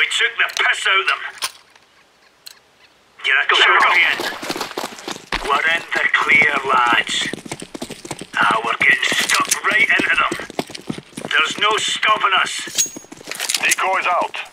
We took the piss out of them. You're a champion. We're in the clear, lads. Ah, we're getting stuck right into them. There's no stopping us. Decoys out.